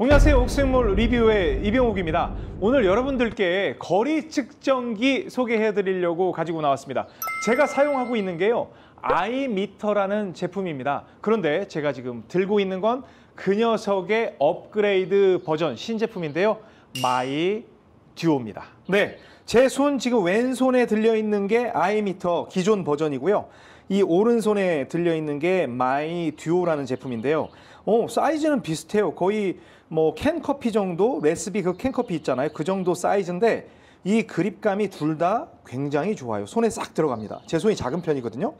안녕하세요 옥스윙몰 리뷰의 이병욱입니다. 오늘 여러분들께 거리 측정기 소개해 드리려고 가지고 나왔습니다. 제가 사용하고 있는 게요 아이미터라는 제품입니다. 그런데 제가 지금 들고 있는 건 그 녀석의 업그레이드 버전 신제품인데요. My DUO입니다. 네, 제 손 지금 왼손에 들려있는 게 아이미터 기존 버전이고요. 이 오른손에 들려있는 게 My DUO라는 제품인데요. 어, 사이즈는 비슷해요. 거의 뭐 캔커피 정도? 레쓰비 그 캔커피 있잖아요. 그 정도 사이즈인데 이 그립감이 둘 다 굉장히 좋아요. 손에 싹 들어갑니다. 제 손이 작은 편이거든요.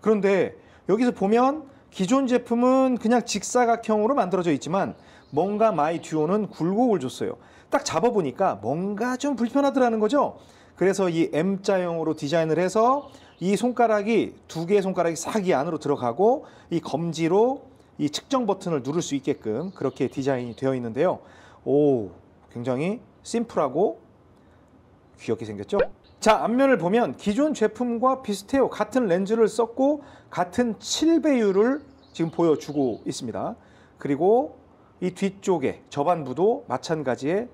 그런데 여기서 보면 기존 제품은 그냥 직사각형으로 만들어져 있지만 뭔가 My DUO는 굴곡을 줬어요 딱 잡아보니까 뭔가 좀 불편하더라는 거죠 그래서 이 M자형으로 디자인을 해서 이 손가락이 두 개의 손가락이 싹 이 안으로 들어가고 이 검지로 이 측정 버튼을 누를 수 있게끔 그렇게 디자인이 되어 있는데요. 오, 굉장히 심플하고 귀엽게 생겼죠? 자, 앞면을 보면 기존 제품과 비슷해요. 같은 렌즈를 썼고 같은 7배율을 지금 보여주고 있습니다. 그리고 이 뒤쪽에 저반부도 마찬가지의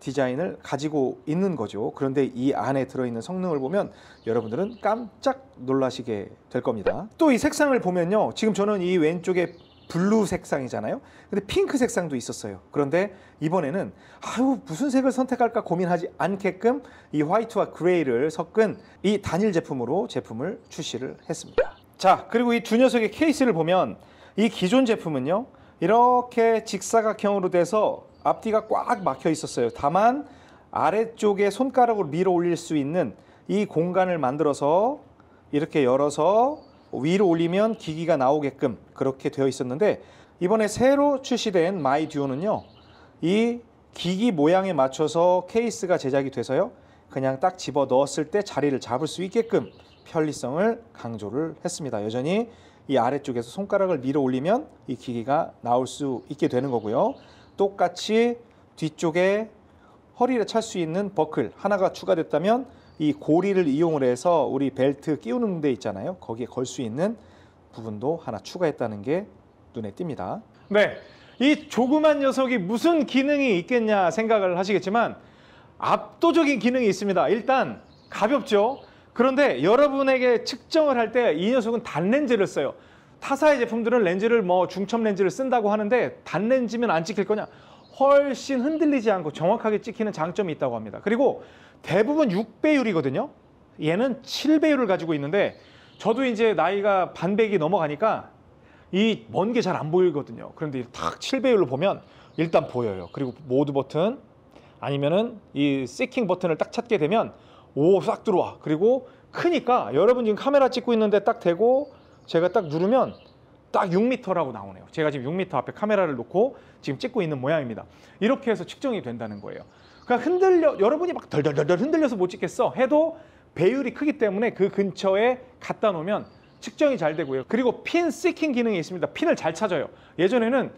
디자인을 가지고 있는 거죠. 그런데 이 안에 들어있는 성능을 보면 여러분들은 깜짝 놀라시게 될 겁니다. 또 이 색상을 보면요. 지금 저는 이 왼쪽에 블루 색상이잖아요. 근데 핑크 색상도 있었어요. 그런데 이번에는 아유 무슨 색을 선택할까 고민하지 않게끔 이 화이트와 그레이를 섞은 이 단일 제품으로 제품을 출시를 했습니다. 자 그리고 이 두 녀석의 케이스를 보면 이 기존 제품은요 이렇게 직사각형으로 돼서 앞뒤가 꽉 막혀 있었어요. 다만 아래쪽에 손가락으로 밀어 올릴 수 있는 이 공간을 만들어서 이렇게 열어서 위로 올리면 기기가 나오게끔 그렇게 되어 있었는데 이번에 새로 출시된 My DUO는요 이 기기 모양에 맞춰서 케이스가 제작이 돼서요 그냥 딱 집어 넣었을 때 자리를 잡을 수 있게끔 편리성을 강조를 했습니다 여전히 이 아래쪽에서 손가락을 밀어 올리면 이 기기가 나올 수 있게 되는 거고요 똑같이 뒤쪽에 허리에 찰 수 있는 버클 하나가 추가됐다면 이 고리를 이용을 해서 우리 벨트 끼우는 데 있잖아요. 거기에 걸 수 있는 부분도 하나 추가했다는 게 눈에 띕니다. 네. 이 조그만 녀석이 무슨 기능이 있겠냐 생각을 하시겠지만 압도적인 기능이 있습니다. 일단 가볍죠. 그런데 여러분에게 측정을 할 때 이 녀석은 단렌즈를 써요. 타사의 제품들은 렌즈를 뭐 중첩 렌즈를 쓴다고 하는데 단 렌즈면 안 찍힐 거냐? 훨씬 흔들리지 않고 정확하게 찍히는 장점이 있다고 합니다. 그리고 대부분 6배율이거든요. 얘는 7배율을 가지고 있는데 저도 이제 나이가 반백이 넘어가니까 이 먼 게 잘 안 보이거든요. 그런데 딱 7배율로 보면 일단 보여요. 그리고 모드 버튼 아니면은 이 세킹 버튼을 딱 찾게 되면 오 싹 들어와. 그리고 크니까 여러분 지금 카메라 찍고 있는데 딱 대고 제가 딱 누르면 딱 6m라고 나오네요. 제가 지금 6m 앞에 카메라를 놓고 지금 찍고 있는 모양입니다. 이렇게 해서 측정이 된다는 거예요. 그러니까 흔들려 여러분이 막 덜덜덜덜 흔들려서 못 찍겠어 해도 배율이 크기 때문에 그 근처에 갖다 놓으면 측정이 잘 되고요. 그리고 핀 시킹 기능이 있습니다. 핀을 잘 찾아요. 예전에는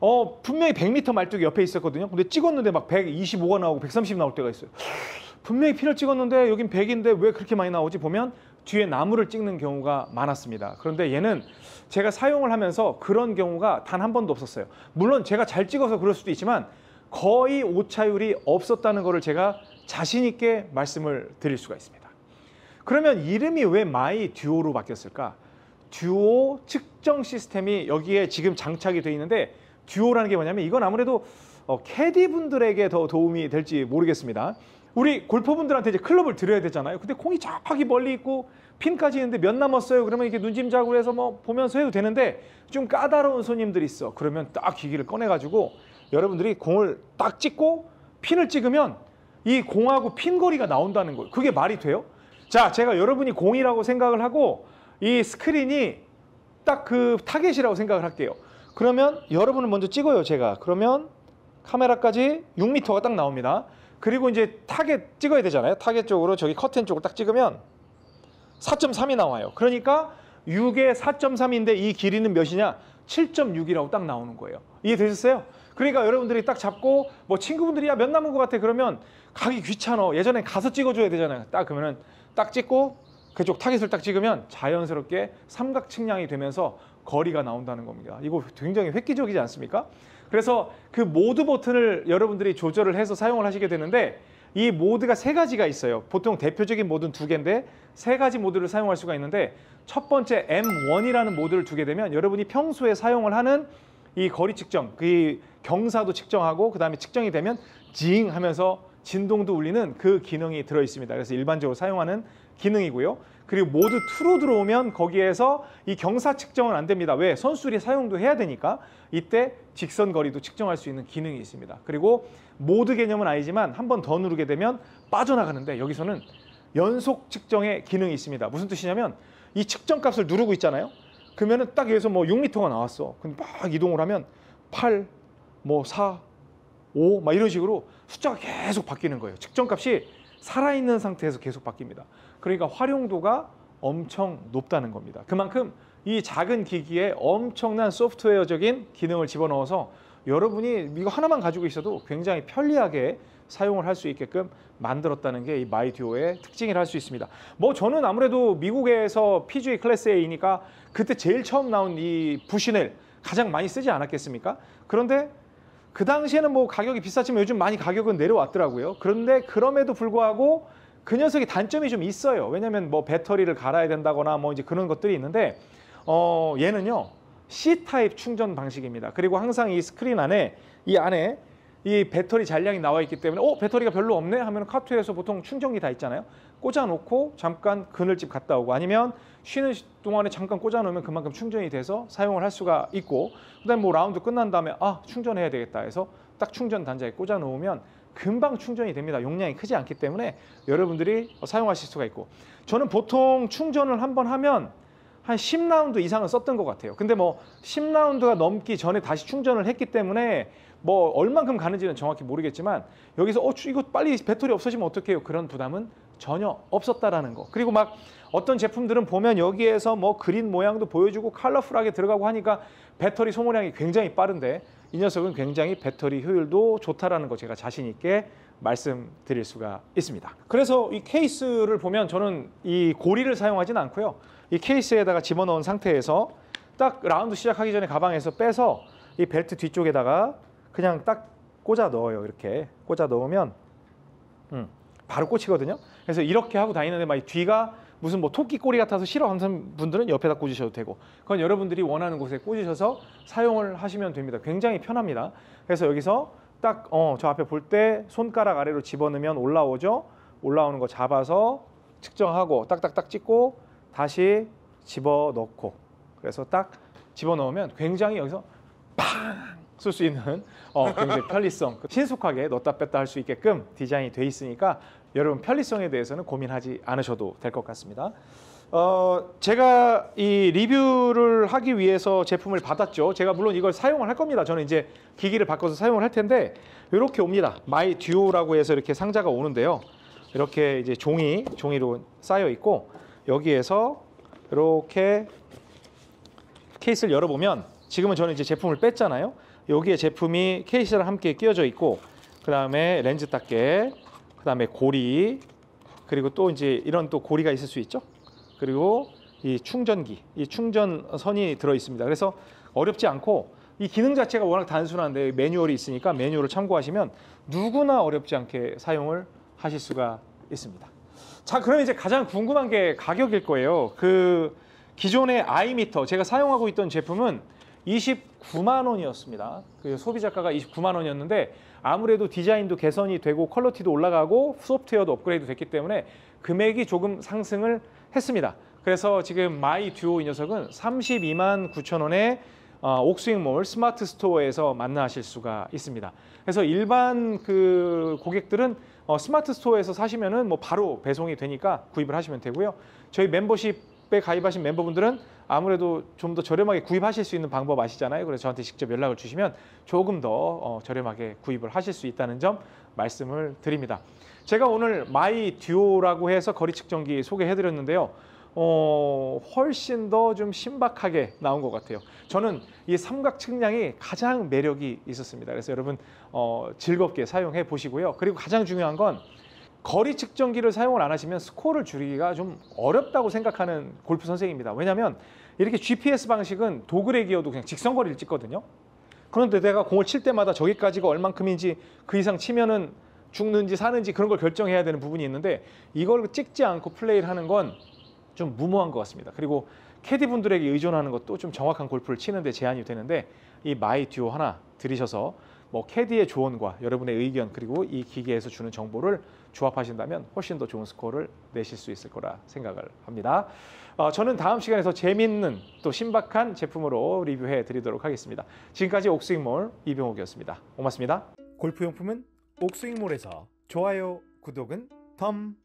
어 분명히 100m 말뚝이 옆에 있었거든요. 근데 찍었는데 막 125가 나오고 130 나올 때가 있어요. 분명히 핀을 찍었는데 여긴 100인데 왜 그렇게 많이 나오지 보면 뒤에 나무를 찍는 경우가 많았습니다. 그런데 얘는 제가 사용을 하면서 그런 경우가 단 한 번도 없었어요. 물론 제가 잘 찍어서 그럴 수도 있지만 거의 오차율이 없었다는 것을 제가 자신 있게 말씀을 드릴 수가 있습니다. 그러면 이름이 왜 My DUO로 바뀌었을까? 듀오 측정 시스템이 여기에 지금 장착이 되어 있는데 듀오라는 게 뭐냐면 이건 아무래도 어, 캐디 분들에게 더 도움이 될지 모르겠습니다. 우리 골퍼분들한테 이제 클럽을 드려야 되잖아요. 근데 공이 저기 멀리 있고 핀까지 있는데 몇 남았어요. 그러면 이렇게 눈짐작으로 해서 뭐 보면서 해도 되는데 좀 까다로운 손님들이 있어. 그러면 딱 기기를 꺼내가지고 여러분들이 공을 딱 찍고 핀을 찍으면 이 공하고 핀 거리가 나온다는 거예요. 그게 말이 돼요? 자, 제가 여러분이 공이라고 생각을 하고 이 스크린이 딱 그 타겟이라고 생각을 할게요. 그러면 여러분을 먼저 찍어요, 제가. 그러면 카메라까지 6m가 딱 나옵니다. 그리고 이제 타겟 찍어야 되잖아요. 타겟 쪽으로 저기 커튼 쪽을 딱 찍으면 4.3이 나와요. 그러니까 6에 4.3인데 이 길이는 몇이냐? 7.6이라고 딱 나오는 거예요. 이해되셨어요? 그러니까 여러분들이 딱 잡고 뭐 친구분들이 야 몇 남은 것 같아 그러면 가기 귀찮아. 예전에 가서 찍어줘야 되잖아요. 딱 그러면은 딱 찍고 그쪽 타겟을 딱 찍으면 자연스럽게 삼각 측량이 되면서 거리가 나온다는 겁니다. 이거 굉장히 획기적이지 않습니까? 그래서 그 모드 버튼을 여러분들이 조절을 해서 사용을 하시게 되는데 이 모드가 세 가지가 있어요. 보통 대표적인 모드는 두 개인데 세 가지 모드를 사용할 수가 있는데 첫 번째 M1이라는 모드를 두게 되면 여러분이 평소에 사용을 하는 이 거리 측정, 그 경사도 측정하고 그다음에 측정이 되면 징 하면서 진동도 울리는 그 기능이 들어 있습니다. 그래서 일반적으로 사용하는 기능이고요. 그리고 모드 2로 들어오면 거기에서 이 경사 측정은 안 됩니다. 왜? 선수들이 사용도 해야 되니까 이때 직선 거리도 측정할 수 있는 기능이 있습니다. 그리고 모드 개념은 아니지만 한 번 더 누르게 되면 빠져나가는데 여기서는 연속 측정의 기능이 있습니다. 무슨 뜻이냐면 이 측정 값을 누르고 있잖아요. 그러면은 딱 여기서 뭐 6m가 나왔어. 근데 막 이동을 하면 8, 뭐 4, 5, 막 이런 식으로 숫자가 계속 바뀌는 거예요. 측정 값이 살아있는 상태에서 계속 바뀝니다. 그러니까 활용도가 엄청 높다는 겁니다. 그만큼 이 작은 기기에 엄청난 소프트웨어적인 기능을 집어넣어서 여러분이 이거 하나만 가지고 있어도 굉장히 편리하게 사용을 할 수 있게끔 만들었다는 게 이 마이듀오의 특징이라 할 수 있습니다. 뭐 저는 아무래도 미국에서 PGA 클래스 A니까 그때 제일 처음 나온 이 부신을 가장 많이 쓰지 않았겠습니까? 그런데 그 당시에는 뭐 가격이 비쌌지만 요즘 많이 가격은 내려왔더라고요. 그런데 그럼에도 불구하고 그 녀석이 단점이 좀 있어요. 왜냐하면 뭐 배터리를 갈아야 된다거나 뭐 이제 그런 것들이 있는데 어 얘는요 C 타입 충전 방식입니다. 그리고 항상 이 스크린 안에 이 안에 이 배터리 잔량이 나와 있기 때문에 어 배터리가 별로 없네 하면 카트에서 보통 충전기 다 있잖아요. 꽂아놓고 잠깐 그늘집 갔다 오고 아니면 쉬는 동안에 잠깐 꽂아놓으면 그만큼 충전이 돼서 사용을 할 수가 있고 그다음에 뭐 라운드 끝난 다음에 아 충전해야 되겠다 해서 딱 충전 단자에 꽂아놓으면 금방 충전이 됩니다. 용량이 크지 않기 때문에 여러분들이 사용하실 수가 있고 저는 보통 충전을 한번 하면 한 10라운드 이상은 썼던 것 같아요. 근데 뭐 10라운드가 넘기 전에 다시 충전을 했기 때문에 뭐 얼만큼 가는지는 정확히 모르겠지만 여기서 어 이거 빨리 배터리 없어지면 어떡해요? 그런 부담은 전혀 없었다라는 거. 그리고 막 어떤 제품들은 보면 여기에서 뭐 그린 모양도 보여주고 컬러풀하게 들어가고 하니까 배터리 소모량이 굉장히 빠른데 이 녀석은 굉장히 배터리 효율도 좋다라는 거 제가 자신 있게 말씀드릴 수가 있습니다. 그래서 이 케이스를 보면 저는 이 고리를 사용하지는 않고요. 이 케이스에다가 집어넣은 상태에서 딱 라운드 시작하기 전에 가방에서 빼서 이 벨트 뒤쪽에다가 그냥 딱 꽂아 넣어요. 이렇게 꽂아 넣으면 음, 바로 꽂히거든요. 그래서 이렇게 하고 다니는데 막 뒤가 무슨 뭐 토끼 꼬리 같아서 싫어 하는 분들은 옆에다 꽂으셔도 되고 그건 여러분들이 원하는 곳에 꽂으셔서 사용을 하시면 됩니다. 굉장히 편합니다. 그래서 여기서 딱 어 저 앞에 볼 때 손가락 아래로 집어넣으면 올라오죠. 올라오는 거 잡아서 측정하고 딱딱딱 찍고 다시 집어넣고 그래서 딱 집어넣으면 굉장히 여기서 팡 쓸 수 있는 어, 굉장히 편리성 신속하게 넣다 뺐다 할 수 있게끔 디자인이 돼 있으니까 여러분 편리성에 대해서는 고민하지 않으셔도 될 것 같습니다. 어, 제가 이 리뷰를 하기 위해서 제품을 받았죠. 제가 물론 이걸 사용을 할 겁니다. 저는 이제 기기를 바꿔서 사용을 할 텐데 이렇게 옵니다. My DUO라고 해서 이렇게 상자가 오는데요. 이렇게 이제 종이 종이로 싸여 있고 여기에서 이렇게 케이스를 열어보면 지금은 저는 이제 제품을 뺐잖아요. 여기에 제품이 케이스랑 함께 끼워져 있고 그 다음에 렌즈 닦개 그 다음에 고리 그리고 또 이제 이런 또 고리가 있을 수 있죠. 그리고 이 충전기, 이 충전선이 들어 있습니다. 그래서 어렵지 않고 이 기능 자체가 워낙 단순한데 매뉴얼이 있으니까 매뉴얼을 참고하시면 누구나 어렵지 않게 사용을 하실 수가 있습니다. 자, 그럼 이제 가장 궁금한 게 가격일 거예요. 그 기존의 아이미터 제가 사용하고 있던 제품은 29만 원이었습니다. 그 소비자가가 29만 원이었는데 아무래도 디자인도 개선이 되고 quality도 올라가고 소프트웨어도 업그레이드 됐기 때문에 금액이 조금 상승을 했습니다. 그래서 지금 My DUO 이 녀석은 32만 9천 원에 어, 옥스윙몰 스마트 스토어에서 만나실 수가 있습니다. 그래서 일반 그 고객들은 어, 스마트 스토어에서 사시면은 뭐 바로 배송이 되니까 구입을 하시면 되고요. 저희 멤버십에 가입하신 멤버분들은 아무래도 좀 더 저렴하게 구입하실 수 있는 방법 아시잖아요. 그래서 저한테 직접 연락을 주시면 조금 더 어, 저렴하게 구입을 하실 수 있다는 점 말씀을 드립니다. 제가 오늘 마이 듀오라고 해서 거리 측정기 소개해 드렸는데요. 어, 훨씬 더 좀 신박하게 나온 것 같아요. 저는 이 삼각 측량이 가장 매력이 있었습니다. 그래서 여러분 어, 즐겁게 사용해 보시고요. 그리고 가장 중요한 건 거리 측정기를 사용을 안 하시면 스코어를 줄이기가 좀 어렵다고 생각하는 골프 선생입니다. 왜냐하면 이렇게 GPS 방식은 도그레그여도 그냥 직선거리를 찍거든요. 그런데 내가 공을 칠 때마다 저기까지가 얼만큼인지 그 이상 치면은 죽는지 사는지 그런 걸 결정해야 되는 부분이 있는데 이걸 찍지 않고 플레이를 하는 건 좀 무모한 것 같습니다. 그리고 캐디 분들에게 의존하는 것도 좀 정확한 골프를 치는데 제한이 되는데 이 마이 듀오 하나 들이셔서 뭐 캐디의 조언과 여러분의 의견 그리고 이 기계에서 주는 정보를 조합하신다면 훨씬 더 좋은 스코어를 내실 수 있을 거라 생각을 합니다. 어, 저는 다음 시간에 더 재밌는 또 신박한 제품으로 리뷰해 드리도록 하겠습니다. 지금까지 옥스윙몰 이병옥이었습니다. 고맙습니다. 골프용품은 옥스윙몰에서 좋아요, 구독은 덤.